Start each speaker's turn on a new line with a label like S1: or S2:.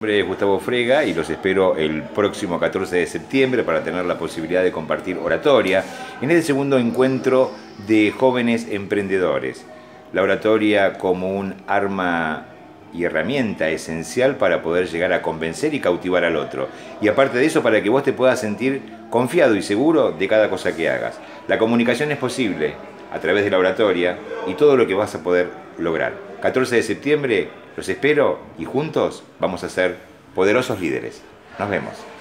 S1: Nombre es Gustavo Frega y los espero el próximo 14 de septiembre para tener la posibilidad de compartir oratoria en este segundo encuentro de jóvenes emprendedores. La oratoria como un arma y herramienta esencial para poder llegar a convencer y cautivar al otro. Y aparte de eso, para que vos te puedas sentir confiado y seguro de cada cosa que hagas. La comunicación es posible a través de la oratoria y todo lo que vas a poder lograr. 14 de septiembre los espero y juntos vamos a ser poderosos líderes. Nos vemos.